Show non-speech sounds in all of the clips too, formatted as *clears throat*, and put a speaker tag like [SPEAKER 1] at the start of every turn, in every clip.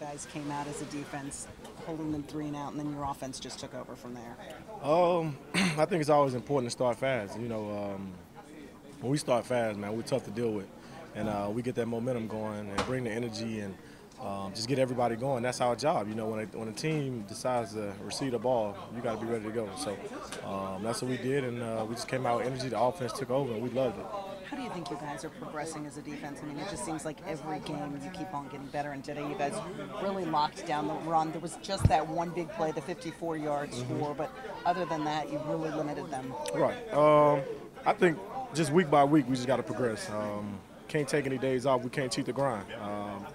[SPEAKER 1] you guys came out as a defense, holding them three and out, and then your offense just took over from there?
[SPEAKER 2] Um, *clears throat* I think it's always important to start fast. You know, um, when we start fast, man, we're tough to deal with, and uh, we get that momentum going and bring the energy and um, just get everybody going. That's our job. You know, when a, when a team decides to receive the ball, you got to be ready to go. So um, that's what we did, and uh, we just came out with energy. The offense took over, and we loved it.
[SPEAKER 1] How do you think you guys are progressing as a defense? I mean, it just seems like every game you keep on getting better, and today you guys really locked down the run. There was just that one big play, the 54-yard
[SPEAKER 2] Mm-hmm.
[SPEAKER 1] score, but other than that, you really limited them.
[SPEAKER 2] Right. Um, I think just week by week, we just got to progress. Um, can't take any days off. We can't cheat the grind. Um,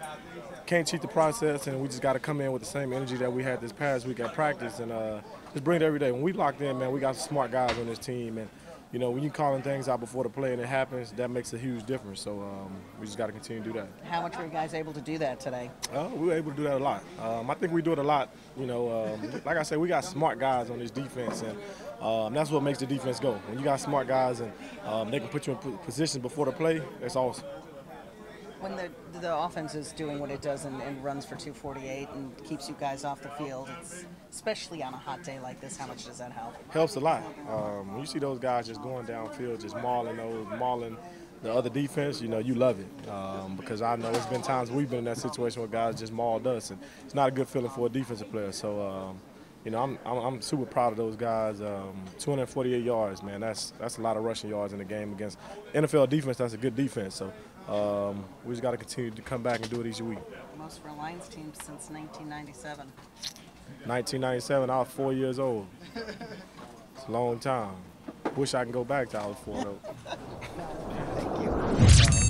[SPEAKER 2] can't cheat the process, and we just got to come in with the same energy that we had this past week at practice, and uh, just bring it every day. When we locked in, man, we got some smart guys on this team, and you know when you're calling things out before the play and it happens, that makes a huge difference. So um, we just got to continue to do that.
[SPEAKER 1] How much were you guys able to do that today?
[SPEAKER 2] Uh, we were able to do that a lot. Um, I think we do it a lot. You know, um, like I said, we got smart guys on this defense, and um, that's what makes the defense go. When you got smart guys and um, they can put you in po- position before the play, that's awesome.
[SPEAKER 1] When the the offense is doing what it does and, and runs for 248 and keeps you guys off the field, it's, especially on a hot day like this, how much does that help?
[SPEAKER 2] Helps a lot. Um, when you see those guys just going downfield, just mauling those, mauling the other defense, you know, you love it. Um, because I know it's been times we've been in that situation where guys just mauled us, and it's not a good feeling for a defensive player. So. Um, you know, I'm, I'm, I'm super proud of those guys. Um, 248 yards, man. That's that's a lot of rushing yards in the game against NFL defense. That's a good defense. So um, we just got to continue to come back and do it each week.
[SPEAKER 1] Most for Lions team since 1997.
[SPEAKER 2] 1997, I was four years old. It's a long time. Wish I can go back to I was four though. *laughs*
[SPEAKER 1] Thank you.